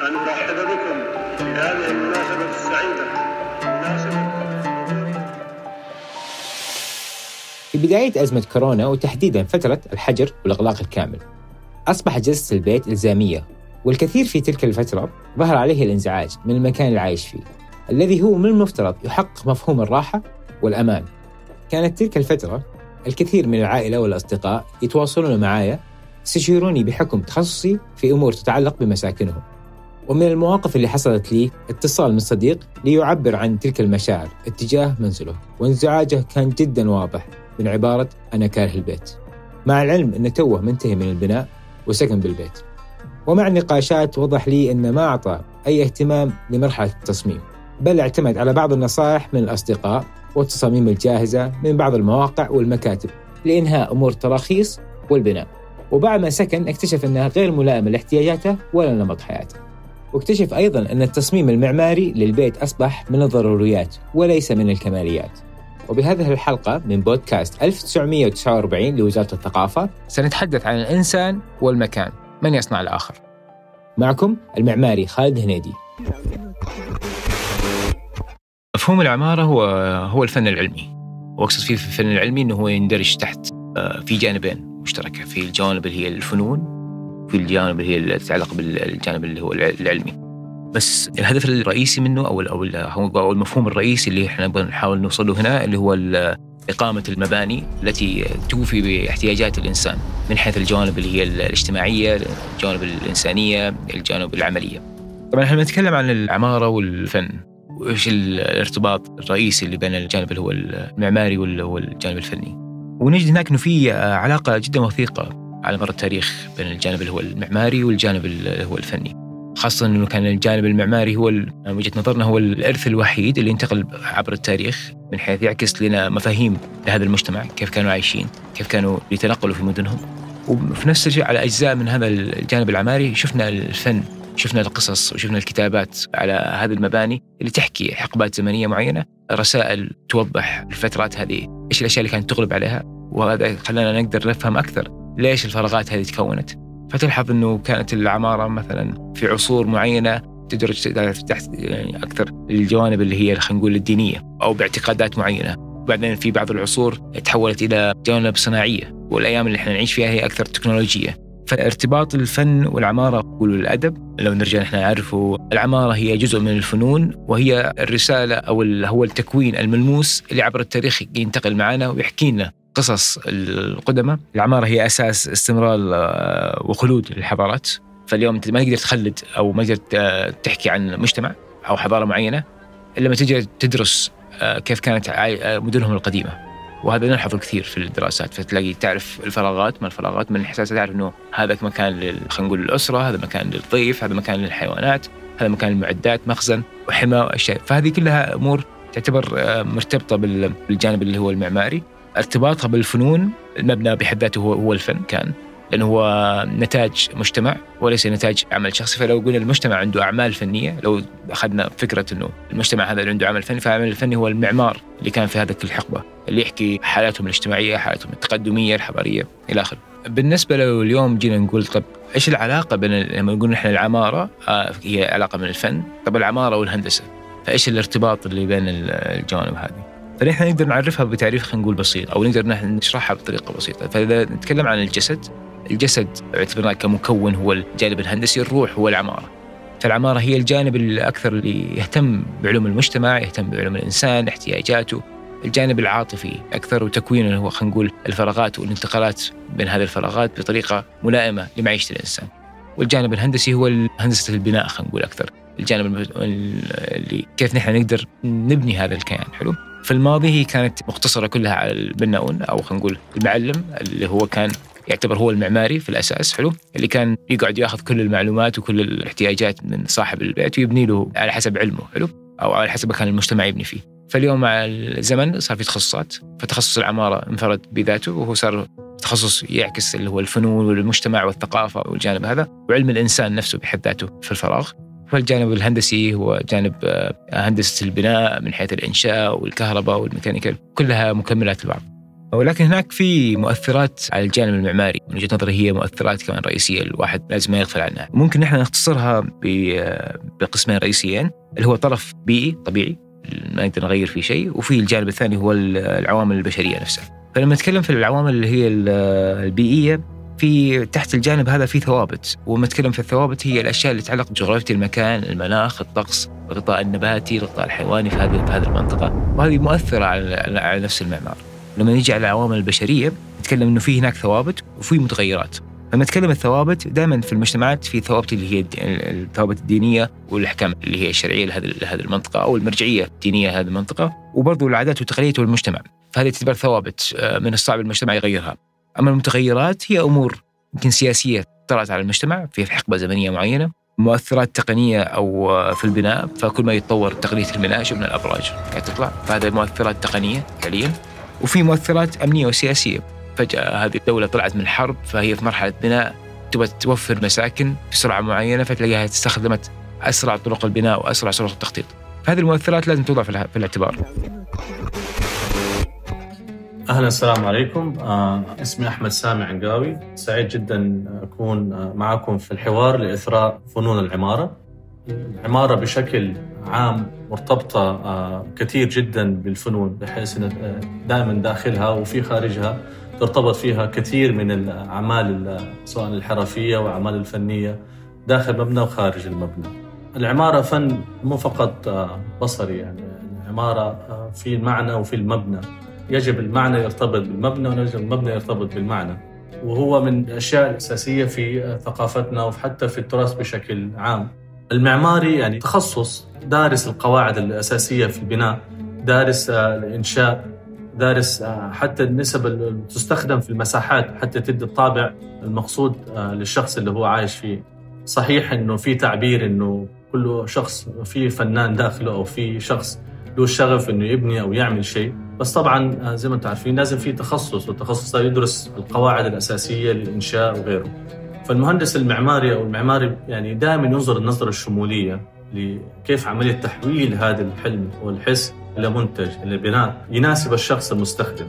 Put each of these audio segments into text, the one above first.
أن أرحب بكم في هذه المناسبة السعيدة. مناسبة. في بداية أزمة كورونا وتحديدا فترة الحجر والإغلاق الكامل أصبحت جلسة البيت إلزامية والكثير في تلك الفترة ظهر عليه الإنزعاج من المكان اللي عايش فيه الذي هو من المفترض يحقق مفهوم الراحة والأمان. كانت تلك الفترة الكثير من العائلة والأصدقاء يتواصلون معايا يستشيروني بحكم تخصصي في أمور تتعلق بمساكنهم. ومن المواقف اللي حصلت لي اتصال من صديق ليعبر عن تلك المشاعر اتجاه منزله وانزعاجه كان جدا واضح من عبارة أنا كاره البيت. مع العلم أنه توه منتهي من البناء وسكن بالبيت. ومع النقاشات وضح لي أنه ما أعطى أي اهتمام لمرحلة التصميم بل اعتمد على بعض النصائح من الأصدقاء والتصاميم الجاهزة من بعض المواقع والمكاتب لإنهاء أمور التراخيص والبناء. وبعد ما سكن اكتشف أنها غير ملائمة لاحتياجاته ولا نمط حياته. واكتشف أيضا أن التصميم المعماري للبيت أصبح من الضروريات وليس من الكماليات. وبهذه الحلقة من بودكاست 1949 لوزارة الثقافة سنتحدث عن الإنسان والمكان. من يصنع الآخر؟ معكم المعماري خالد هنيدي. مفهوم العمارة هو هو الفن العلمي. وأقصد فيه في الفن العلمي أنه هو يندرج تحت آه، في جانبين مشتركة. في الجوانب اللي هي الفنون في الجانب اللي هي تتعلق بالجانب اللي هو العلمي. بس الهدف الرئيسي منه أو أو المفهوم الرئيسي اللي إحنا نحاول نوصل له هنا اللي هو إقامة المباني التي توفي باحتياجات الإنسان من حيث الجوانب اللي هي الاجتماعية الجوانب الإنسانية الجوانب العملية. طبعا إحنا بنتكلم عن العمارة والفن. وإيش الارتباط الرئيسي اللي بين الجانب اللي هو المعماري واللي هو الجانب الفني؟ ونجد هناك أنه في علاقة جدا وثيقة على مر التاريخ بين الجانب اللي هو المعماري والجانب اللي هو الفني. خاصة أنه كان الجانب المعماري هو من وجهة نظرنا هو الإرث الوحيد اللي انتقل عبر التاريخ من حيث يعكس لنا مفاهيم لهذا المجتمع كيف كانوا عايشين كيف كانوا يتنقلوا في مدنهم. وفي نفس الشيء على أجزاء من هذا الجانب العماري شفنا الفن شفنا القصص وشفنا الكتابات على هذه المباني اللي تحكي حقبات زمنية معينة رسائل توضح الفترات هذه إيش الأشياء اللي كانت تغلب عليها وهذا خلانا نقدر نفهم أكثر ليش الفراغات هذه تكونت؟ فتلحظ إنه كانت العمارة مثلا في عصور معينة تدرج تحت يعني أكثر الجوانب اللي هي خلينا نقول الدينية أو باعتقادات معينة. وبعدين في بعض العصور تحولت إلى جوانب صناعية والأيام اللي إحنا نعيش فيها هي أكثر تكنولوجية. فارتباط الفن والعمارة والأدب لو نرجع نحن نعرفه العمارة هي جزء من الفنون وهي الرسالة أو هو التكوين الملموس اللي عبر التاريخ ينتقل معنا ويحكي لنا قصص القدماء. العمارة هي أساس استمرار آه، وخلود الحضارات فاليوم أنت ما تقدر تخلد أو ما تقدر آه، تحكي عن مجتمع أو حضارة معينة إلا لما تجي تدرس آه، كيف كانت مدنهم القديمة. وهذا نلحظه كثير في الدراسات. فتلاقي تعرف الفراغات ما الفراغات من الإحساس تعرف أنه هذا مكان خلينا نقول للأسرة هذا مكان للضيف هذا مكان للحيوانات هذا مكان للمعدات مخزن وحماية وأشياء. فهذه كلها أمور تعتبر مرتبطة بالجانب اللي هو المعماري. ارتباطها بالفنون المبنى بحد ذاته هو الفن كان لأنه هو نتاج مجتمع وليس نتاج عمل شخصي. فلو قلنا المجتمع عنده أعمال فنية لو أخذنا فكرة إنه المجتمع هذا اللي عنده عمل فني فالعمل الفني هو المعمار اللي كان في هذه الحقبة اللي يحكي حالاتهم الاجتماعية حالاتهم التقدمية الحضارية إلى آخره. بالنسبة لو اليوم جينا نقول طب إيش العلاقة بين لما نقول نحن العمارة آه هي علاقة من الفن. طب العمارة والهندسة فإيش الارتباط اللي بين الجوانب هذه؟ فنحن نقدر نعرفها بتعريف خلينا نقول بسيط أو نقدر نشرحها بطريقة بسيطة؟ فإذا نتكلم عن الجسد الجسد اعتبرناه كمكون هو الجانب الهندسي الروح هو العمارة. فالعمارة هي الجانب الأكثر اللي يهتم بعلوم المجتمع يهتم بعلوم الإنسان احتياجاته. الجانب العاطفي أكثر وتكوينه هو خلينا نقول الفراغات والانتقالات بين هذه الفراغات بطريقة ملائمة لمعيشة الإنسان. والجانب الهندسي هو هندسة البناء خلينا نقول أكثر. الجانب اللي كيف نحن نقدر نبني هذا الكيان حلو؟ في الماضي هي كانت مقتصرة كلها على البناؤون أو خلينا نقول المعلم اللي هو كان يعتبر هو المعماري في الأساس حلو؟ اللي كان يقعد ياخذ كل المعلومات وكل الاحتياجات من صاحب البيت ويبني له على حسب علمه حلو؟ أو على حسب كان المجتمع يبني فيه. فاليوم مع الزمن صار في تخصصات فتخصص العمارة انفرد بذاته وهو صار تخصص يعكس اللي هو الفنون والمجتمع والثقافة والجانب هذا وعلم الإنسان نفسه بحد ذاته في الفراغ. فالجانب الهندسي هو جانب آه، هندسة البناء من حيث الإنشاء والكهرباء والميكانيكال كلها مكملات لبعض ولكن هناك في مؤثرات على الجانب المعماري. من وجهة نظري هي مؤثرات كمان رئيسية الواحد لازم ما يغفل عنها. ممكن نحن نختصرها بقسمين رئيسيين اللي هو طرف بيئي طبيعي ما نقدر نغير فيه شيء. وفي الجانب الثاني هو العوامل البشرية نفسها. فلما نتكلم في العوامل اللي هي البيئية في تحت الجانب هذا في ثوابت ولما نتكلم في الثوابت هي الأشياء اللي تتعلق بجغرافية المكان المناخ الطقس الغطاء النباتي الغطاء الحيواني في هذه في هذه المنطقة. وهذه مؤثرة على على نفس المعمار. لما نيجي على العوامل البشرية نتكلم إنه في هناك ثوابت وفي متغيرات. لما نتكلم الثوابت دائما في المجتمعات في ثوابت اللي هي الثوابت الدينية والأحكام اللي هي الشرعية لهذه لهذه المنطقة أو المرجعية الدينية لهذه المنطقة وبرضه العادات والتقاليد والمجتمع. فهذه تعتبر ثوابت آه، من الصعب المجتمع يغيرها. أما المتغيرات هي أمور يمكن سياسية طرأت على المجتمع في حقبة زمنية معينة مؤثرات تقنية أو آه، في البناء فكل ما يتطور تقنيه المناش ومن الأبراج قاعد تطلع فهذا مؤثرات تقنية حاليا وفي مؤثرات أمنية وسياسية. فجأة هذه الدولة طلعت من حرب فهي في مرحلة بناء تبغى توفر مساكن بسرعة معينة فتلاقيها استخدمت أسرع طرق البناء وأسرع طرق التخطيط. فهذه المؤثرات لازم توضع في الاعتبار. أهلا السلام عليكم. آه اسمي أحمد سامي عنقاوي. سعيد جدا أكون معكم في الحوار لإثراء فنون العمارة. العمارة بشكل عام مرتبطة آه كثير جدا بالفنون بحيث إن آه، دائما داخلها وفي خارجها ترتبط فيها كثير من الأعمال سواء الحرفية وأعمال الفنية داخل المبنى وخارج المبنى. العمارة فن مو فقط بصري يعني. العمارة في المعنى وفي المبنى. يجب المعنى يرتبط بالمبنى ويجب المبنى يرتبط بالمعنى وهو من الأشياء الأساسية في ثقافتنا وحتى في التراث بشكل عام. المعماري يعني تخصص دارس القواعد الأساسية في البناء، دارس آه، الإنشاء، دارس حتى النسب اللي تستخدم في المساحات حتى تدي الطابع المقصود آه، للشخص اللي هو عايش فيه. صحيح إنه في تعبير إنه كل شخص في فنان داخله أو في شخص له الشغف إنه يبني أو يعمل شيء. بس طبعا آه، زي ما أنتم عارفين لازم في تخصص والتخصص يدرس القواعد الأساسية للإنشاء وغيره. فالمهندس المعماري أو المعماري يعني دائما ينظر النظرة الشمولية لكيف عملية تحويل هذا الحلم والحس إلى منتج إلى بناء يناسب الشخص المستخدم.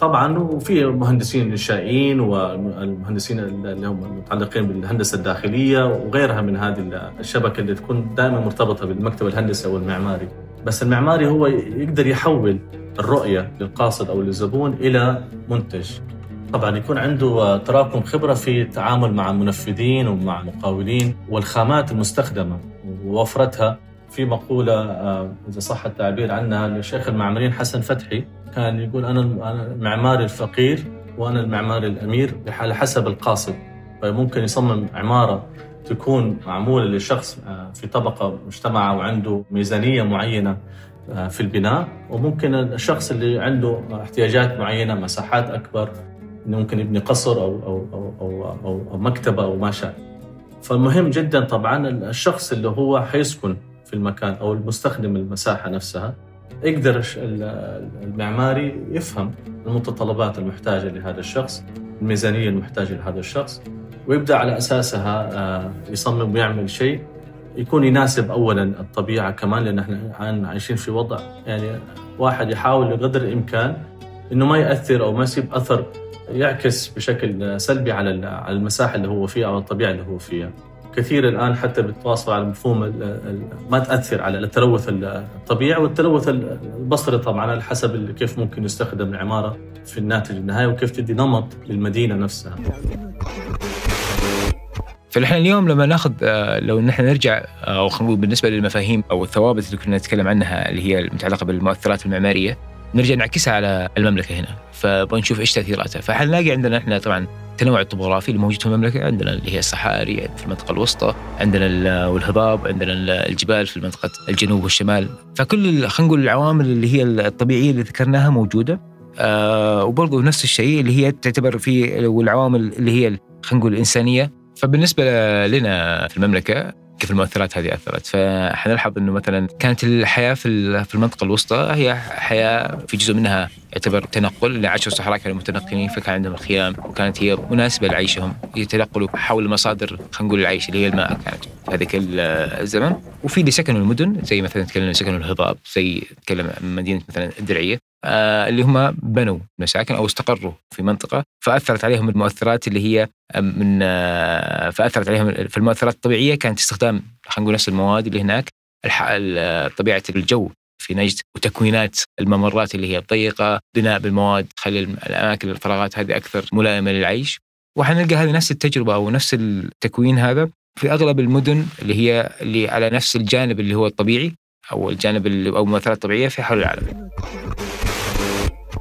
طبعا وفي مهندسين إنشائيين والمهندسين اللي هم المتعلقين بالهندسة الداخلية وغيرها من هذه الشبكة اللي تكون دائما مرتبطة بالمكتب الهندسي أو المعماري. بس المعماري هو يقدر يحول الرؤية للقاصد أو للزبون إلى منتج. طبعا يكون عنده تراكم خبرة في التعامل مع منفذين ومع مقاولين والخامات المستخدمة ووفرتها في مقولة آه، إذا صح التعبير عنها للشيخ المعماريين حسن فتحي. كان يقول أنا المعماري الفقير وأنا المعماري الأمير على حسب القاصد. فممكن يصمم عمارة تكون معمولة لشخص آه، في طبقة مجتمعة وعنده ميزانية معينة آه، في البناء وممكن الشخص اللي عنده احتياجات معينة مساحات أكبر ممكن يبني قصر أو أو أو أو, أو, أو مكتبة أو ما شاء. فالمهم جدا طبعا الشخص اللي هو حيسكن في المكان أو المستخدم المساحة نفسها يقدر المعماري يفهم المتطلبات المحتاجة لهذا الشخص، الميزانية المحتاجة لهذا الشخص ويبدأ على أساسها آه، يصمم ويعمل شيء يكون يناسب اولا الطبيعة كمان لأن إحنا عايشين في وضع يعني واحد يحاول بقدر الإمكان إنه ما يأثر أو ما يسيب أثر يعكس بشكل سلبي على المساحة اللي هو فيها أو الطبيعة اللي هو فيها. كثير الآن حتى بتواصل على مفهوم ما تأثر على التلوث الطبيعي والتلوث البصري طبعا على حسب كيف ممكن يستخدم العمارة في الناتج النهائي وكيف تدي نمط للمدينة نفسها. فنحن اليوم لما ناخذ آه، لو نحن نرجع آه، أو خلينا نقول بالنسبة للمفاهيم أو الثوابت اللي كنا نتكلم عنها اللي هي المتعلقة بالمؤثرات المعمارية نرجع نعكسها على المملكة هنا. فبنشوف إيش تأثيراتها. فحنلاقي عندنا إحنا طبعا التنوع الطبوغرافي اللي موجود في المملكة؟ عندنا اللي هي الصحاري في المنطقة الوسطى عندنا والهضاب عندنا الجبال في منطقه الجنوب والشمال. فكل خلينا نقول العوامل اللي هي الطبيعية اللي ذكرناها موجودة. آه وبرضه نفس الشيء اللي هي تعتبر في والعوامل اللي هي خلينا نقول الإنسانية. فبالنسبة لنا في المملكة كيف المؤثرات هذه أثرت؟ فحنلحظ إنه مثلا كانت الحياة في في المنطقة الوسطى هي حياة في جزء منها يعتبر تنقل لعشر الصحراء كانوا متنقلين فكان عندهم الخيام وكانت هي مناسبة لعيشهم يتنقلوا حول مصادر خلينا نقول العيش اللي هي الماء كانت في هذيك الزمن. وفي اللي سكنوا المدن زي مثلا تكلمنا سكنوا الهضاب زي تكلم عن مدينة مثلا الدرعية آه اللي هم بنوا مساكن أو استقروا في منطقة فأثرت عليهم المؤثرات اللي هي من آه فأثرت عليهم في المؤثرات الطبيعية كانت استخدام خلينا نقول نفس المواد اللي هناك طبيعة الجو في نجد وتكوينات الممرات اللي هي الضيقة بناء بالمواد تخلي الأماكن الفراغات هذه أكثر ملائمة للعيش وحنلقى هذه نفس التجربة أو نفس التكوين هذا في أغلب المدن اللي هي اللي على نفس الجانب اللي هو الطبيعي أو الجانب أو المؤثرات الطبيعية في حول العالم.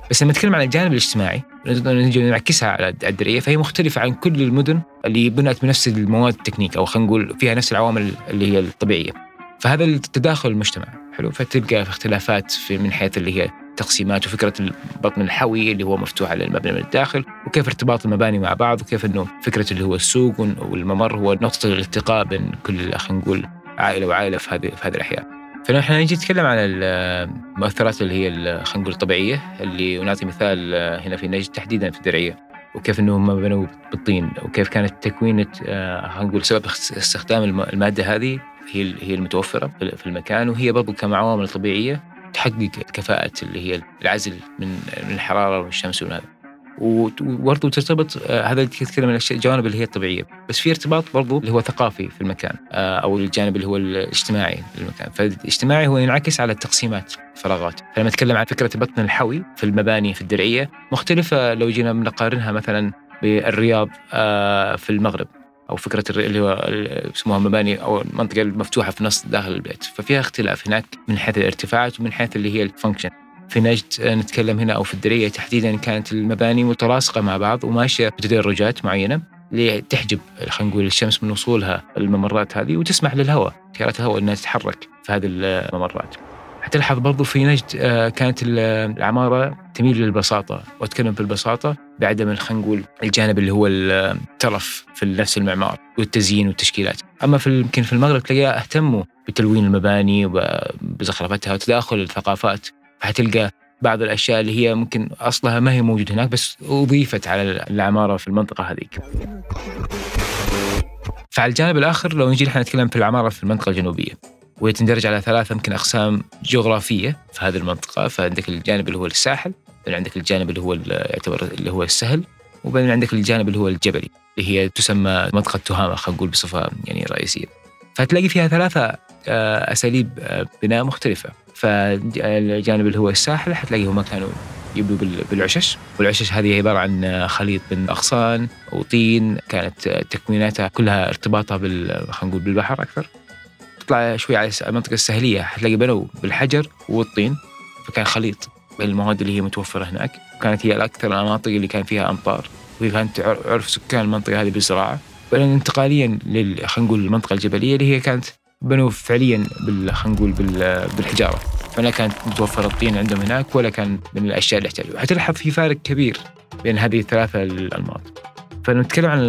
بس لما نتكلم عن الجانب الاجتماعي نجي نعكسها على الدريه فهي مختلفة عن كل المدن اللي بنت بنفس المواد التكنيك أو خلينا نقول فيها نفس العوامل اللي هي الطبيعية. فهذا التداخل المجتمع حلو فتلقى في اختلافات في من حيث اللي هي تقسيمات وفكرة البطن الحوي اللي هو مفتوح على المبنى من الداخل وكيف ارتباط المباني مع بعض وكيف إنه فكرة اللي هو السوق والممر هو نقطة الالتقاء بين كل خلينا نقول عائلة وعائلة في هذه في هذه الأحياء. فنحن نجي نتكلم عن المؤثرات اللي هي خلينا نقول الطبيعية اللي ونعطي مثال هنا في نجد تحديدا في الدرعية وكيف انه هم بنوا بالطين وكيف كانت تكوينة خلينا نقول سبب استخدام المادة هذه هي هي المتوفرة في المكان وهي برضو كعوامل طبيعية تحقق كفاءة اللي هي العزل من الحرارة والشمس وهذا. وبرضه ترتبط هذا تتكلم عن الجوانب اللي هي الطبيعية. بس في ارتباط برضه اللي هو ثقافي في المكان أو الجانب اللي هو الاجتماعي للمكان. فالاجتماعي هو ينعكس على التقسيمات الفراغات فلما نتكلم عن فكرة البطن الحوي في المباني في الدرعية مختلفة لو جينا نقارنها مثلا بالرياض في المغرب. أو فكرة اللي هو يسموها مباني أو المنطقة المفتوحة في نص داخل البيت ففيها اختلاف هناك من حيث الارتفاعات ومن حيث اللي هي الفانكشن في نجد نتكلم هنا أو في الدرية تحديدا كانت المباني متلاصقة مع بعض وماشية بتدرجات معينة لتحجب خلينا نقول الشمس من وصولها الممرات هذه وتسمح للهواء تيارات الهواء إنها تتحرك في هذه الممرات. حتلاحظ برضو في نجد كانت العمارة تميل للبساطة وأتكلم بالبساطة بعدم خلينا نقول الجانب اللي هو الترف في نفس المعمار والتزيين والتشكيلات أما في يمكن في المغرب تلاقيها اهتموا بتلوين المباني وبزخرفتها وتداخل الثقافات فحتلقى بعض الأشياء اللي هي ممكن أصلها ما هي موجودة هناك بس أضيفت على العمارة في المنطقة هذيك. فعلى الجانب الآخر لو نجي نحن نتكلم في العمارة في المنطقة الجنوبية وهي تندرج على ثلاثة يمكن أقسام جغرافية في هذه المنطقة. فعندك الجانب اللي هو الساحل بعدين عندك الجانب اللي هو يعتبر اللي هو السهل وبعدين عندك الجانب اللي هو الجبلي اللي هي تسمى منطقة تهامة خلينا نقول بصفة يعني رئيسية. فتلاقي فيها ثلاثة أساليب بناء مختلفة. فالجانب اللي هو الساحل حتلاقي هم كانوا يبدوا بالعشش. والعشش هذه عبارة عن خليط من أغصان وطين كانت تكويناتها كلها ارتباطها بال خلينا نقول بالبحر أكثر. تطلع شوي على المنطقة الساحلية حتلاقي بنوا بالحجر والطين فكان خليط بين المواد اللي هي متوفرة هناك. وكانت هي الأكثر المناطق اللي كان فيها أمطار. وهي كانت عرف سكان المنطقة هذه بالزراعة بعدين انتقاليا لل خلينا نقول المنطقة الجبلية اللي هي كانت بنوا فعليا بال خلينا نقول بالحجارة. فلا كانت متوفرة الطين عندهم هناك ولا كان من الأشياء اللي يحتاجوها. حتلاحظ في فارق كبير بين هذه الثلاثة الأنماط فنتكلم عن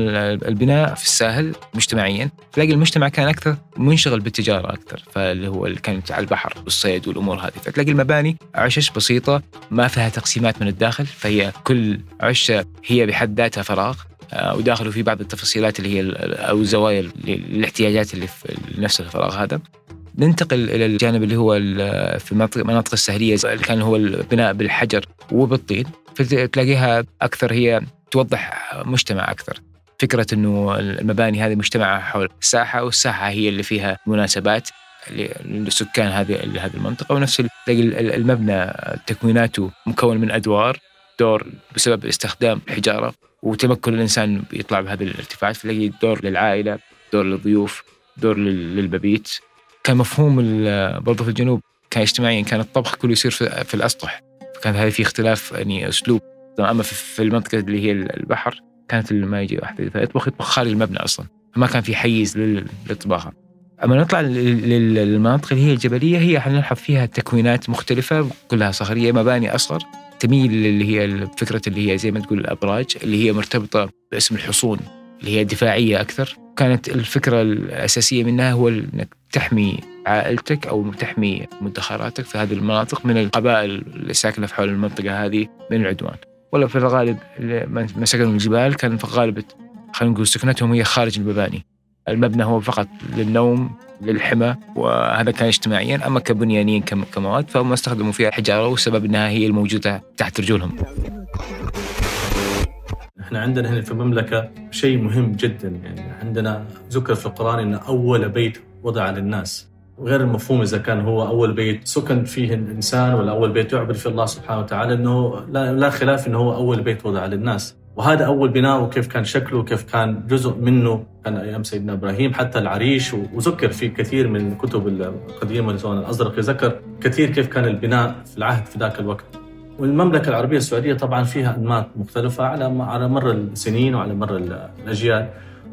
البناء في الساحل مجتمعيا تلاقي المجتمع كان أكثر منشغل بالتجارة أكثر فاللي هو اللي كانت على البحر والصيد والأمور هذه. فتلاقي المباني عشش بسيطة ما فيها تقسيمات من الداخل فهي كل عشة هي بحد ذاتها فراغ. وداخله في بعض التفاصيلات اللي هي أو الزوايا الاحتياجات اللي في نفس الفراغ هذا. ننتقل إلى الجانب اللي هو في المناطق الساحلية اللي كان هو البناء بالحجر وبالطين. فتلاقيها أكثر هي توضح مجتمع أكثر. فكرة إنه المباني هذه مجتمع حول الساحة والساحة هي اللي فيها مناسبات لسكان هذه هذه المنطقة. ونفس المبنى تكويناته مكون من أدوار دور بسبب استخدام الحجاره وتمكن الإنسان يطلع بهذه الارتفاعات تلاقي دور للعائلة دور للضيوف دور للمبيت كان مفهوم برضه في الجنوب كان اجتماعيا كان الطبخ كله يصير في الأسطح. فكان هذا في اختلاف يعني أسلوب. أما في المنطقة اللي هي البحر كانت لما يجي واحد يطبخ يطبخ خارج المبنى أصلا. ما كان في حيز للطباخه أما نطلع للمناطق اللي هي الجبلية هي حنلحظ فيها تكوينات مختلفة كلها صخرية مباني أصغر. تميل اللي هي فكرة اللي هي زي ما تقول الأبراج اللي هي مرتبطة باسم الحصون اللي هي دفاعية أكثر. كانت الفكرة الأساسية منها هو إنك تحمي عائلتك أو تحمي مدخراتك في هذه المناطق من القبائل اللي ساكنة في حول المنطقة هذه من العدوان. ولا في الغالب ما سكنوا الجبال كان في الغالب خلينا نقول سكنتهم هي خارج المباني المبنى هو فقط للنوم للحمى وهذا كان اجتماعيا. أما كبنيانيا كمواد فهم استخدموا فيها حجارة والسبب إنها هي الموجودة تحت رجولهم. إحنا عندنا هنا في المملكة شيء مهم جدا. يعني عندنا ذكر في القرآن إن أول بيت وضع للناس. غير المفهوم إذا كان هو أول بيت سكن فيه الإنسان ولا أول بيت يعبد فيه الله سبحانه وتعالى إنه لا, لا خلاف إنه هو أول بيت وضع للناس. وهذا أول بناء وكيف كان شكله وكيف كان جزء منه كان أيام سيدنا إبراهيم. حتى العريش وذكر في كثير من الكتب القديمة سواء الأزرق ذكر كثير كيف كان البناء في العهد في ذاك الوقت. والمملكة العربية السعودية طبعا فيها أنماط مختلفة على على مر السنين وعلى مر الأجيال.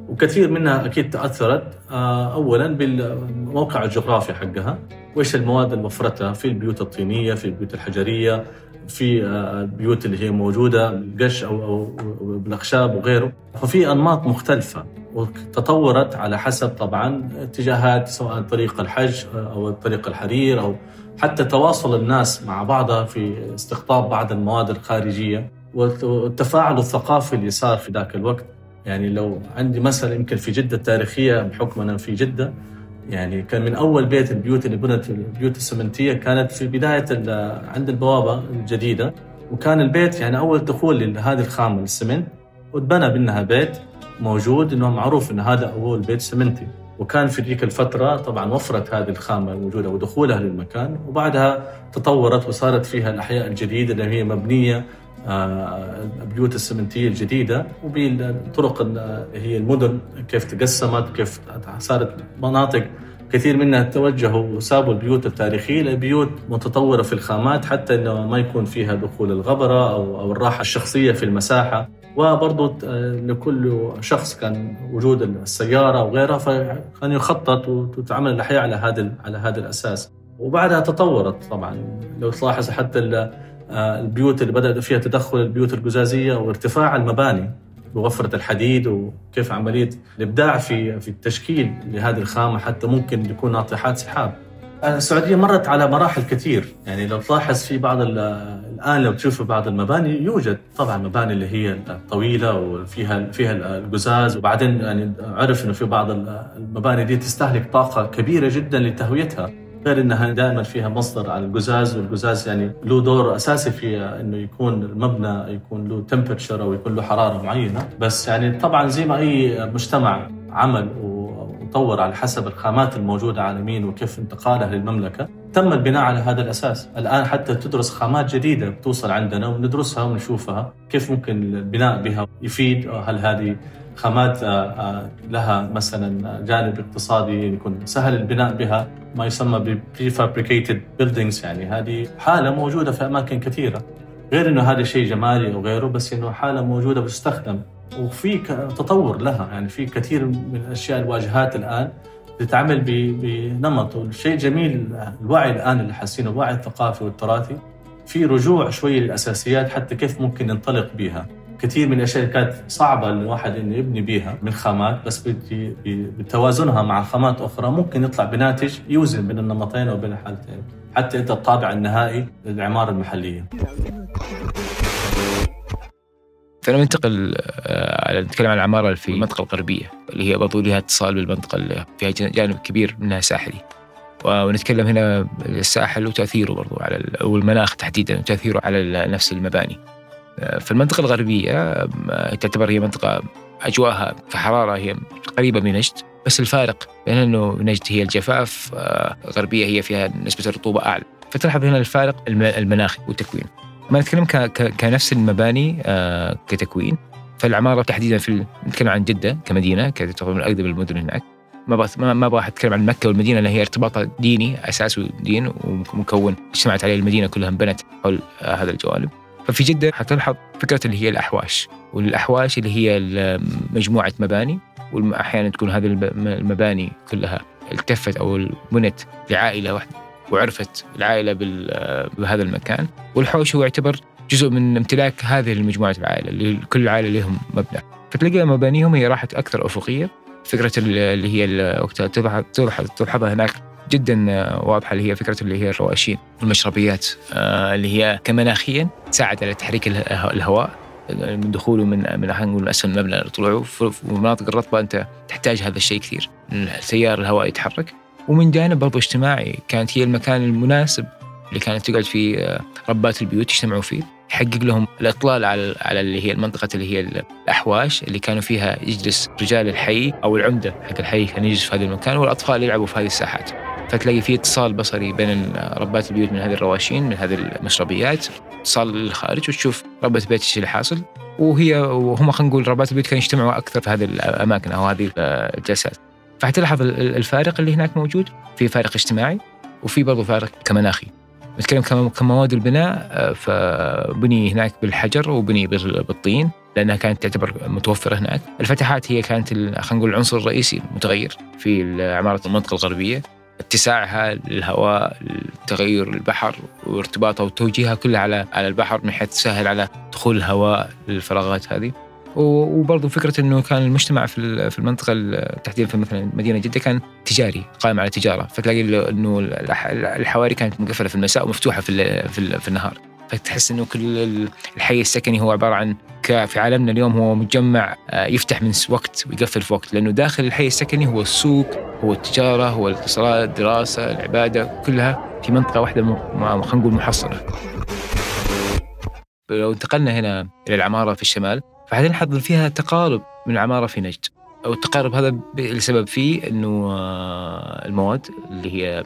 وكثير منها أكيد تأثرت. آه، اولا بالموقع الجغرافي حقها. وإيش المواد اللي وفرتها في البيوت الطينية في البيوت الحجرية في آه، البيوت اللي هي موجودة بالقش أو أو بالاخشاب وغيره. ففي أنماط مختلفة وتطورت على حسب طبعا اتجاهات سواء طريق الحج أو طريق الحرير أو حتى تواصل الناس مع بعضها في استقطاب بعض المواد الخارجية. والتفاعل الثقافي اللي صار في ذاك الوقت يعني لو عندي مثل يمكن في جدة التاريخية بحكم أنا في جدة يعني كان من أول بيت البيوت اللي بنت البيوت السمنتية كانت في بداية عند البوابة الجديدة. وكان البيت يعني أول دخول لهذه الخامة السمنت. وتبنى منها بيت موجود إنه معروف إن هذا أول بيت سمنتي. وكان في ذيك الفترة طبعا وفرت هذه الخامة الموجودة ودخولها للمكان. وبعدها تطورت وصارت فيها الأحياء الجديدة اللي هي مبنية آه، البيوت السمنتية الجديدة وبالطرق هي المدن كيف تقسمت كيف صارت مناطق كثير منها توجهوا وسابوا البيوت التاريخية لبيوت متطورة في الخامات حتى إنه ما يكون فيها دخول الغبرة أو أو الراحة الشخصية في المساحة. وبرضه لكل شخص كان وجود السيارة وغيرها فكان يخطط وتتعمل الأحياء على هذا على هذا الأساس. وبعدها تطورت طبعا. لو تلاحظ حتى آه، البيوت اللي بدأ فيها تدخل البيوت القزازية وارتفاع المباني بوفرة الحديد وكيف عملية الإبداع في في التشكيل لهذه الخامة حتى ممكن يكون ناطحات سحاب. السعودية مرت على مراحل كثير. يعني لو تلاحظ في بعض الآن لو تشوف بعض المباني يوجد طبعا مباني اللي هي الطويلة وفيها فيها القزاز وبعدين يعني عرف إنه في بعض المباني دي تستهلك طاقة كبيرة جدا لتهويتها. غير إنها دائما فيها مصدر على القزاز والقزاز يعني له دور أساسي في إنه يكون المبنى يكون له تمبرتشر أو يكون له حرارة معينة. بس يعني طبعا زي ما أي مجتمع عمل وطور على حسب الخامات الموجودة عالميا وكيف انتقالها للمملكة تم البناء على هذا الأساس. الآن حتى تدرس خامات جديدة بتوصل عندنا وندرسها ونشوفها كيف ممكن البناء بها يفيد هل هذه خامات آه، آه، لها مثلا جانب اقتصادي يكون سهل البناء بها ما يسمى ب prefabricated buildings يعني هذه حالة موجودة في أماكن كثيرة. غير إنه هذا شيء جمالي أو غيره بس إنه حالة موجودة بتستخدم وفي تطور لها يعني في كثير من الاشياء الواجهات الآن تتعمل بنمط. والشيء جميل الوعي الآن اللي حاسينه الوعي الثقافي والتراثي. في رجوع شوي للأساسيات حتى كيف ممكن ننطلق بها كثير من الأشياء كانت صعبة الواحد إنه يبني بها من خامات بس بتوازنها مع خامات أخرى ممكن يطلع بناتج يوزن بين النمطين أو بين الحالتين حتى أنت الطابع النهائي للعمارة المحلية. فأنا ننتقل آه، على نتكلم عن العمارة في المنطقة الغربية اللي هي برضو لها اتصال بالمنطقة اللي فيها جانب كبير منها ساحلي. ونتكلم هنا الساحل وتأثيره برضو على والمناخ تحديدا وتأثيره على نفس المباني. في المنطقة الغربية تعتبر هي منطقة أجواءها كحرارة هي قريبة من نجد بس الفارق بين أنه نجد هي الجفاف آه، غربية هي فيها نسبة الرطوبة أعلى. فتلاحظ هنا الفارق المناخي والتكوين. ما نتكلم كنفس المباني آه، كتكوين فالعمارة تحديدا في نتكلم عن جدة كمدينة تعتبر من أقدم المدن هناك. ما ما أبغى أتكلم عن مكة والمدينة لأن هي ارتباطها ديني أساسه دين ومكون اجتمعت عليه المدينة كلها انبنت حول آه، هذا الجوانب. ففي جدة حتلحظ فكرة اللي هي الأحواش والأحواش اللي هي مجموعة مباني وأحيانا تكون هذه المباني كلها التفت أو بنت لعائلة واحدة وعرفت العائلة بهذا المكان والحوش هو يعتبر جزء من امتلاك هذه المجموعة العائلة اللي كل عائلة لهم مبنى. فتلاقي مبانيهم هي راحت أكثر أفقية فكرة اللي هي وقتها تلحظها هناك جدا واضحة اللي هي فكره اللي هي الرواشين والمشربيات آه، اللي هي كمناخيا تساعد على تحريك الهواء من دخوله من من نقول اسفل المبنى لطلوعه في المناطق الرطبة أنت تحتاج هذا الشيء كثير. التيار الهواء يتحرك. ومن جانب برضو اجتماعي كانت هي المكان المناسب اللي كانت تقعد فيه آه، ربات البيوت يجتمعوا فيه يحقق لهم الإطلال على على اللي هي المنطقة اللي هي الأحواش اللي كانوا فيها يجلس رجال الحي أو العمدة حق الحي كان يجلس في هذا المكان والأطفال يلعبوا في هذه الساحات. فتلاقي في اتصال بصري بين ربات البيوت من هذه الرواشين من هذه المشربيات. اتصال للخارج وتشوف ربة بيت إيش اللي حاصل. وهي وهم خلينا نقول ربات البيوت كانوا يجتمعوا أكثر في هذه الأماكن أو هذه الجلسات. فحتلاحظ الفارق اللي هناك موجود في فارق اجتماعي وفي برضه فارق كمناخي. نتكلم كمواد البناء فبني هناك بالحجر وبني بالطين لأنها كانت تعتبر متوفرة هناك، الفتحات هي كانت خلينا نقول العنصر الرئيسي المتغير في عمارة المنطقة الغربية، اتساعها للهواء تغير البحر وارتباطها وتوجيهها كلها على على البحر من حيث تسهل على دخول الهواء للفراغات هذه. وبرضه فكرة إنه كان المجتمع في في المنطقة تحديدا في مثلا مدينة جدة كان تجاري قائم على التجاره فتلاقي إنه الحواري كانت مقفلة في المساء ومفتوحة في في النهار. فتحس إنه كل الحي السكني هو عبارة عن في عالمنا اليوم هو مجمع آه، يفتح من وقت ويقفل في وقت لأنه داخل الحي السكني هو السوق هو التجارة هو الاتصالات الدراسة العبادة كلها في منطقة واحدة خلينا نقول محصنه. لو انتقلنا هنا إلى العمارة في الشمال فحنلاحظ فيها تقارب من العمارة في نجد. أو التقارب هذا السبب فيه إنه آه، المواد اللي هي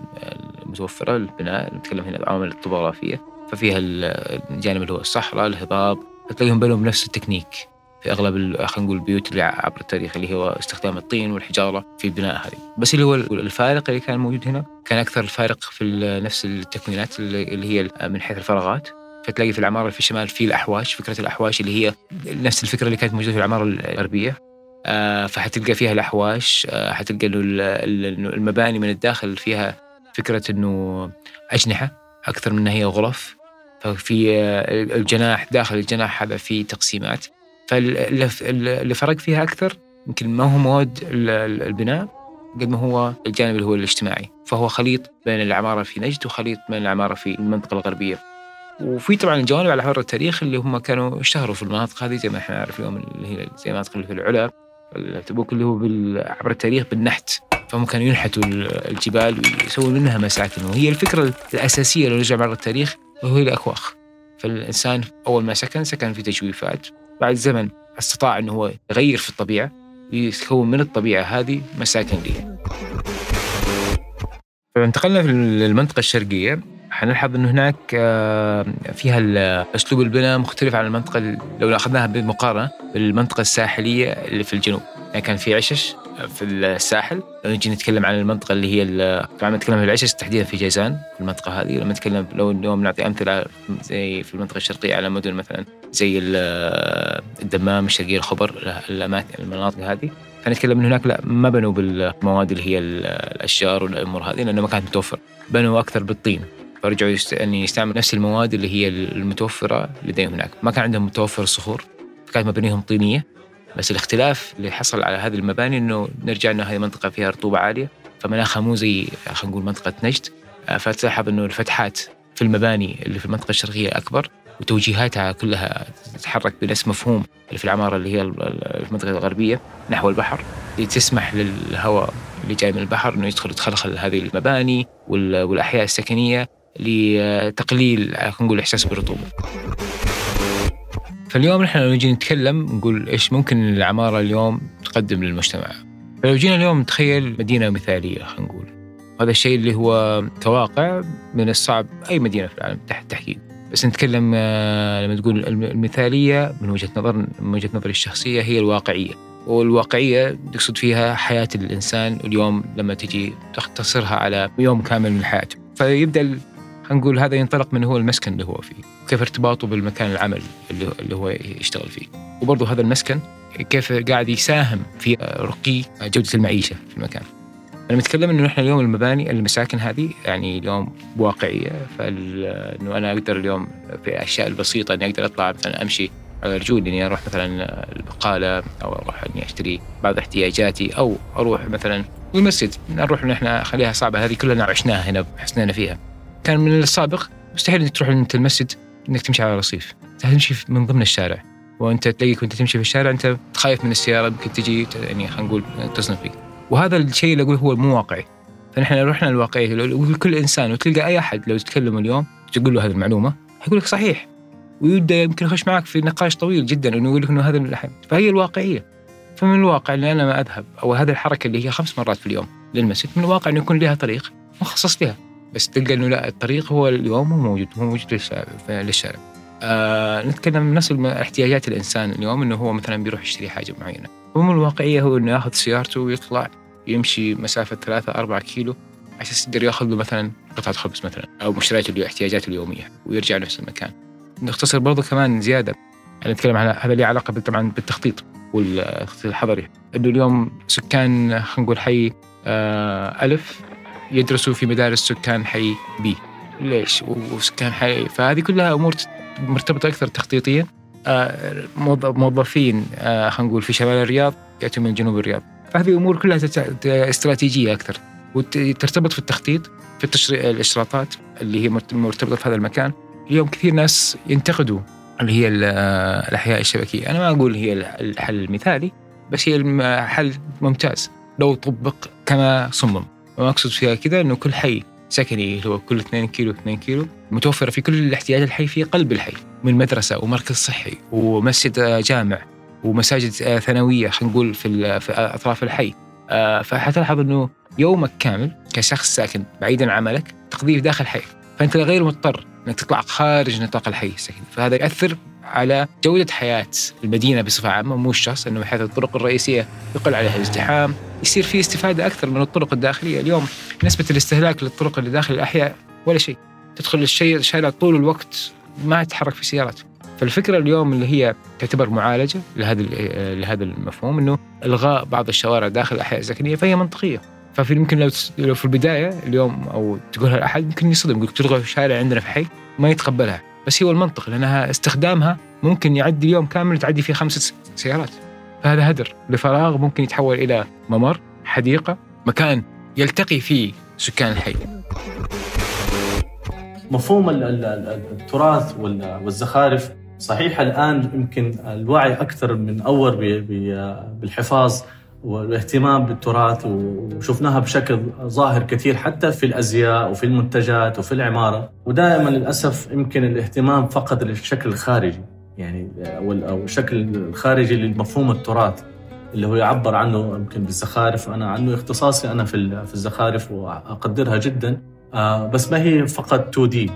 المتوفرة للبناء نتكلم هنا العوامل الطبوغرافية ففيها الجانب اللي هو الصحراء الهضاب تلاقيهم بنوا بنفس التكنيك في أغلب خلينا نقول البيوت اللي عبر التاريخ اللي هو استخدام الطين والحجارة في البناء هذه. بس اللي هو الفارق اللي كان موجود هنا كان أكثر الفارق في نفس التكوينات اللي هي من حيث الفراغات. فتلاقي في العماره في الشمال في الأحواش فكرة الأحواش اللي هي نفس الفكرة اللي كانت موجودة في العماره الغربية. آه، فحتلقى فيها الأحواش آه، حتلقى المباني من الداخل فيها فكرة إنه أجنحة أكثر من هي غرف. ففي الجناح داخل الجناح هذا في تقسيمات. فاللي فرق فيها أكثر يمكن ما هو مواد البناء قد ما هو الجانب اللي هو الاجتماعي. فهو خليط بين العمارة في نجد وخليط بين العمارة في المنطقة الغربية. وفي طبعا الجوانب على مر التاريخ اللي هم كانوا اشتهروا في المناطق هذه زي ما إحنا نعرف اليوم اللي هي زي اللي في العلا تبوك اللي هو عبر التاريخ بالنحت. فهم كانوا ينحتوا الجبال ويسوون منها مساكن. وهي الفكرة الأساسية لو نرجع مر التاريخ وهي الأكواخ. فالإنسان أول ما سكن سكن في تجويفات. بعد زمن استطاع أنه هو يغير في الطبيعة ويكون من الطبيعة هذه مساكن ليه. فانتقلنا في المنطقة الشرقية. حنلاحظ إنه هناك آه، فيها أسلوب البناء مختلف عن المنطقة لو أخذناها بالمقارنه بالمنطقة الساحلية اللي في الجنوب. يعني كان في عشش. في الساحل. لو نجي نتكلم عن المنطقة اللي هي طبعا نتكلم عن العشش تحديدا في جيزان في المنطقة هذه. لما نتكلم لو اليوم نعطي أمثلة زي في المنطقة الشرقية على مدن مثلا زي الدمام الشرقية الخبر الأماكن المناطق هذه. فنتكلم من هناك لا ما بنوا بالمواد اللي هي الأشجار والأمور هذه لأنه ما كانت متوفر بنوا أكثر بالطين. فرجعوا يست... يعني يستعملوا نفس المواد اللي هي المتوفرة لديهم هناك. ما كان عندهم متوفر الصخور فكانت مبانيهم طينية. بس الاختلاف اللي حصل على هذه المباني إنه نرجع إنه هذه منطقة فيها رطوبة عالية فمناخها مو زي خلينا نقول منطقة نجد آه، فتلاحظ إنه الفتحات في المباني اللي في المنطقة الشرقية أكبر وتوجيهاتها كلها تتحرك بنفس مفهوم اللي في العمارة اللي هي المنطقة الغربية نحو البحر لتسمح للهواء اللي جاي من البحر إنه يدخل يتخلخل هذه المباني والأحياء السكنية لتقليل خلينا نقول إحساس بالرطوبة. فاليوم نحن لو نجي نتكلم نقول إيش ممكن العمارة اليوم تقدم للمجتمع؟ فلو جينا اليوم نتخيل مدينة مثالية خلينا نقول. هذا الشيء اللي هو كواقع من الصعب أي مدينة في العالم تحت تحقيق بس نتكلم آه، لما تقول المثالية من وجهة نظر من وجهة نظري الشخصية هي الواقعية. والواقعية تقصد فيها حياة الإنسان اليوم لما تجي تختصرها على يوم كامل من حياته. فيبدأ نقول هذا ينطلق من هو المسكن اللي هو فيه كيف ارتباطه بالمكان العمل اللي, هو يشتغل فيه. وبرضه هذا المسكن كيف قاعد يساهم في رقي جودة المعيشة في المكان. أنا متكلم إنه إحنا اليوم المباني المساكن هذه يعني اليوم واقعية فإنه أنا أقدر اليوم في الأشياء البسيطة إني أقدر أطلع مثلا أمشي على رجولي إني أروح مثلا البقالة أو أروح إني أشتري بعض احتياجاتي أو أروح مثلا المسجد. نروح إن إحنا خليها صعبة هذه كلنا عشناها هنا حسنينا فيها. كان من السابق. مستحيل إنك تروح أنت المسجد إنك تمشي على رصيف. تمشي من ضمن الشارع. وأنت تلاقيك وأنت تمشي في الشارع أنت خايف من السيارة ممكن تجي يعني خلينا نقول تصنف فيك. وهذا الشيء اللي أقول هو مو واقعي. فنحن رحنا الواقعيه لو كل إنسان وتلقى أي أحد لو تتكلم اليوم تقول له هذه المعلومة حيقول لك صحيح. ويبدأ يمكن يخش معك في نقاش طويل جدا إنه يقول لك إنه هذا الحين فهي الواقعية. فمن الواقع اني أنا ما أذهب أو هذه الحركة اللي هي خمس مرات في اليوم للمسجد من الواقع إنه يكون لها طريق مخصص لها. بس تلقى إنه لا الطريق هو اليوم هو موجود هو موجود للشارع. آه نتكلم من نفس احتياجات الإنسان اليوم إنه هو مثلا بيروح يشتري حاجة معينة ومن الواقعية هو إنه ياخذ سيارته ويطلع يمشي مسافة ثلاثة أربعة كيلو عشان يقدر ياخذ له مثلا قطعة خبز مثلا أو مشتريات احتياجاته اليومية ويرجع نفس المكان. نختصر برضه كمان زيادة يعني نتكلم على هذا له علاقة طبعا بالتخطيط والتخطيط الحضري إنه اليوم سكان خلينا نقول حي آه ألف يدرسوا في مدارس سكان حي بي ليش؟ وسكان حي فهذه كلها أمور مرتبطة أكثر تخطيطيا. آه، موظ- موظفين آه، خلينا نقول في شمال الرياض ياتوا من جنوب الرياض. فهذه أمور كلها استراتيجية أكثر. وترتبط في التخطيط في التشريع الاشراطات اللي هي مرت- مرتبطة في هذا المكان. اليوم كثير ناس ينتقدوا اللي هي ال- الأحياء الشبكية. أنا ما أقول هي الح- الحل المثالي بس هي الم- حل ممتاز. لو طبق كما صمم. وما اقصد فيها كذا إنه كل حي سكني اللي هو كل 2 كيلو 2 كيلو. متوفره في كل الاحتياجات الحي في قلب الحي من مدرسة ومركز صحي ومسجد جامع ومساجد آه، ثانوية خلينا نقول في في أطراف الحي. آه، فحتلاحظ إنه يومك كامل كشخص ساكن بعيدا عن عملك تقضيه داخل حي فأنت غير مضطر إنك تطلع خارج نطاق الحي السكني. فهذا ياثر على جودة حياة المدينة بصفة عامة مو الشخص إنه بحيث الطرق الرئيسية يقل عليها الازدحام يصير في استفادة أكثر من الطرق الداخلية. اليوم نسبة الاستهلاك للطرق اللي داخل الأحياء ولا شيء. تدخل الشيء الشارع طول الوقت ما تتحرك في سيارات فالفكرة اليوم اللي هي تعتبر معالجة لهذا ال- لهذا المفهوم إنه إلغاء بعض الشوارع داخل الأحياء السكنية فهي منطقية. ففي يمكن لو لو في البداية اليوم أو تقولها لأحد يمكن يصدم يقول تلغى شارع عندنا في حي ما يتقبلها. بس هو المنطق لأنها استخدامها ممكن يعدي اليوم كامل تعدي فيه خمسة سيارات. فهذا هدر لفراغ ممكن يتحول إلى ممر حديقة مكان يلتقي فيه سكان الحي. مفهوم ال- ال- ال- التراث وال- والزخارف صحيح الآن يمكن الوعي أكثر من ب- بالحفاظ والاهتمام بالتراث وشفناها بشكل ظاهر كثير حتى في الأزياء وفي المنتجات وفي العمارة. ودائما للأسف يمكن الاهتمام فقط للشكل الخارجي. يعني أو الشكل الخارجي لمفهوم التراث اللي هو يعبر عنه يمكن بالزخارف. أنا عنه اختصاصي أنا في في الزخارف وأقدرها جدا. آه بس ما هي فقط 2 دي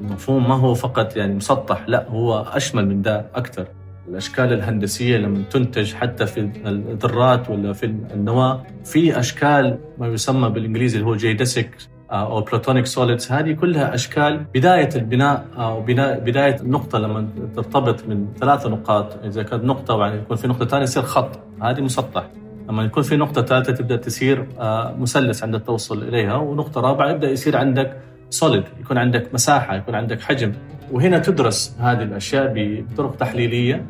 المفهوم ما هو فقط يعني مسطح لا هو أشمل من ده أكثر. الأشكال الهندسية لما تنتج حتى في الذرات ولا في النواة. في أشكال ما يسمى بالإنجليزي اللي هو geodesic أو platonic solids هذه كلها أشكال. بداية البناء أو بناء بداية النقطه لما ترتبط من ثلاث نقاط إذا كانت نقطة وبعدين يكون في نقطة ثانية يصير خط. هذه مسطح. لما يكون في نقطة ثالثة تبدأ تصير آه، مثلث عند التوصل إليها ونقطة رابعة يبدأ يصير عندك solid يكون عندك مساحة يكون عندك حجم. وهنا تدرس هذه الأشياء بطرق تحليلية.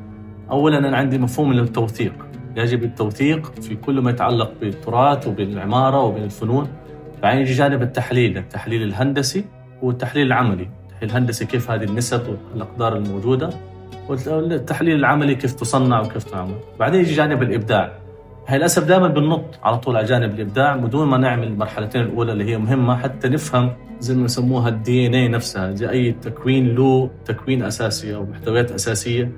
أولا أنا عندي مفهوم التوثيق يجب التوثيق في كل ما يتعلق بالتراث وبالعمارة وبالفنون. بعدين يجي جانب التحليل التحليل الهندسي والتحليل العملي. التحليل الهندسي كيف هذه النسب والأقدار الموجودة والتحليل العملي كيف تصنع وكيف تعمل. بعدين يجي جانب الإبداع. هي للأسف دائما بننط على طول على جانب الإبداع بدون ما نعمل المرحلتين الأولى اللي هي مهمة حتى نفهم زي ما يسموها الدي ان اي نفسها زي أي تكوين له تكوين أساسي أو محتويات أساسية.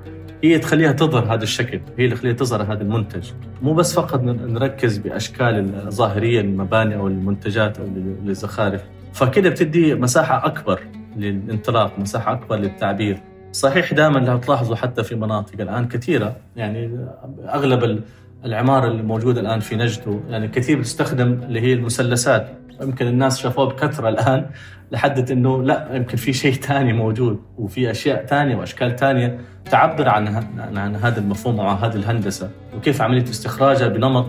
هي تخليها تظهر هذا الشكل هي اللي تخليها تظهر هذا المنتج. مو بس فقط نركز بأشكال الظاهريه للمباني أو المنتجات أو للزخارف فكده بتدي مساحة أكبر للانطلاق مساحة أكبر للتعبير. صحيح دائما لو تلاحظوا حتى في مناطق الآن كثيرة يعني أغلب العمارة اللي موجودة الآن في نجد يعني كثير بتستخدم اللي هي المثلثات. يمكن الناس شافوها بكثرة الآن لحدت إنه لا يمكن في شيء ثاني موجود وفي أشياء ثانية وأشكال ثانية تعبر عن عن هذا المفهوم أو هذه الهندسة وكيف عملية استخراجها بنمط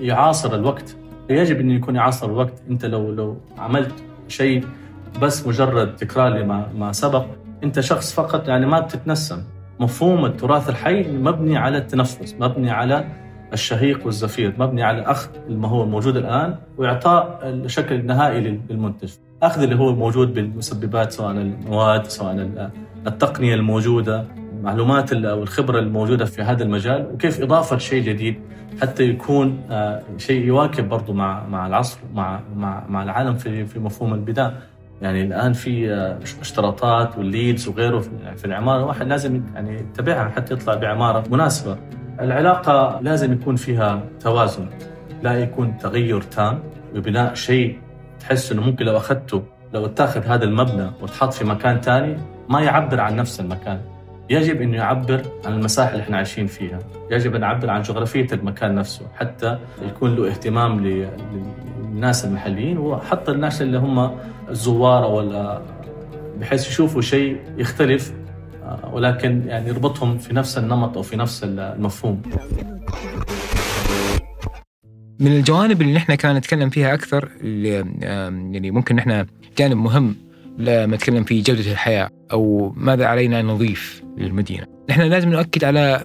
يعاصر الوقت. يجب أن يكون يعاصر الوقت. أنت لو لو عملت شيء بس مجرد تكرار لما ما سبق أنت شخص فقط يعني ما بتتنسم. مفهوم التراث الحي مبني على التنفس مبني على الشهيق والزفير مبني على أخذ ما هو الموجود الآن وإعطاء الشكل النهائي للمنتج. أخذ اللي هو موجود بالمسببات سواء المواد سواء التقنية الموجودة المعلومات أو الخبرة الموجودة في هذا المجال وكيف إضافة شيء جديد حتى يكون آه، شيء يواكب برضه مع مع العصر مع مع مع العالم في في مفهوم البناء يعني الآن في آه، اشتراطات والليدز وغيره في العمارة الواحد لازم يعني يتبعها حتى يطلع بعمارة مناسبة. العلاقة لازم يكون فيها توازن لا يكون تغير تام. ببناء شيء تحس إنه ممكن لو أخذته لو اتاخذ هذا المبنى وتحط في مكان ثاني ما يعبر عن نفس المكان. يجب إنه يعبر عن المساحة اللي إحنا عايشين فيها، يجب أن يعبر عن جغرافية المكان نفسه حتى يكون له اهتمام للناس المحليين وحتى الناس اللي هم الزوار أو بحيث يشوفوا شيء يختلف. ولكن يعني يربطهم في نفس النمط أو في نفس المفهوم. من الجوانب اللي نحن كان نتكلم فيها أكثر اللي يعني ممكن نحن جانب مهم لما نتكلم في جودة الحياة أو ماذا علينا أن نضيف للمدينة. نحن لازم نؤكد على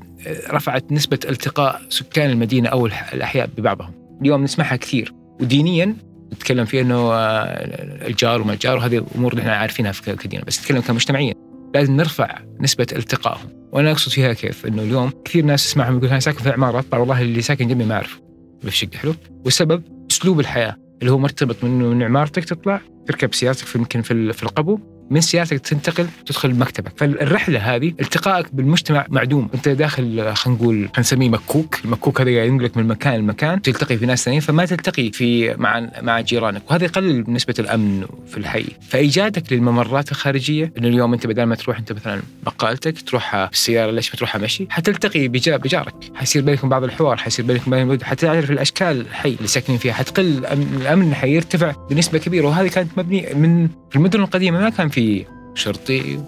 رفعت نسبة التقاء سكان المدينة أو الأحياء ببعضهم. اليوم نسمعها كثير ودينيا نتكلم في إنه آه، الجار وما الجار وهذه امور نحن عارفينها في كدينه بس نتكلم كمجتمعيا لازم نرفع نسبة التقائهم وأنا أقصد فيها كيف؟ إنه اليوم كثير ناس اسمعهم يقول أنا ساكن في عماره والله اللي ساكن جنبي ما أعرفه. في شقه حلو؟ والسبب أسلوب الحياة اللي هو مرتبط من عمارتك تطلع تركب سيارتك في يمكن في القبو من سيارتك تنتقل تدخل مكتبك. فالرحلة هذه التقائك بالمجتمع معدوم. أنت داخل خلينا نقول خلينا نسميه مكوك. المكوك هذا ينقلك من مكان لمكان تلتقي في ناس ثانيين فما تلتقي في مع مع جيرانك. وهذا يقلل نسبة الأمن في الحي. فإيجادك للممرات الخارجية إنه اليوم أنت بدل ما تروح أنت مثلا بقالتك تروحها بالسياره ليش ما تروحها مشي؟ حتلتقي بجارك. حيصير بينكم بعض الحوار حيصير بينكم بين حتعرف الأشكال الحي اللي ساكنين فيها. حتقل الأمن حيرتفع بنسبة كبيرة. وهذه كانت مبنية من في المدن القديمة ما كان في في شرطي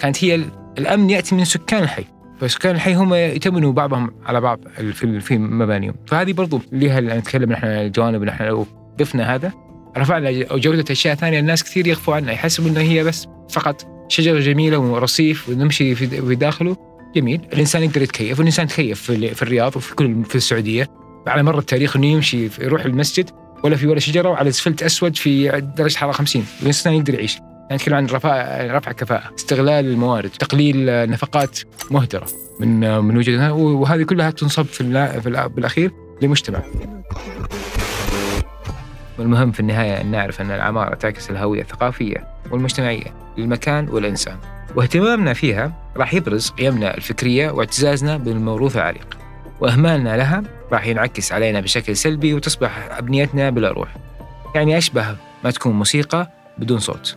كانت هي الأمن يأتي من سكان الحي. فسكان الحي هم يتمنوا بعضهم على بعض في في مبانيهم. فهذه برضو لها نتكلم نحن الجوانب نحن لو ضفنا هذا رفعنا جوده أشياء ثانية الناس كثير يخفوا عنها يحسبوا انه هي بس فقط شجرة جميلة ورصيف ونمشي في داخله. جميل. الإنسان يقدر يتكيف والإنسان تكيف في, في الرياض وفي كل في السعودية. على مر التاريخ إنه يمشي يروح المسجد ولا في ولا شجرة وعلى إسفلت أسود في درجة حرارة 50 الانسان يقدر يعيش. نتكلم عن رفع كفاءة، استغلال الموارد، تقليل نفقات مهدرة من من وجهة وهذه كلها تنصب في في بالأخير لمجتمع. والمهم في النهاية أن نعرف أن العمارة تعكس الهوية الثقافية والمجتمعية للمكان والإنسان واهتمامنا فيها راح يبرز قيمنا الفكرية واعتزازنا بالموروث العريق. وإهمالنا لها راح ينعكس علينا بشكل سلبي وتصبح أبنيتنا بلا روح. يعني أشبه ما تكون موسيقى بدون صوت.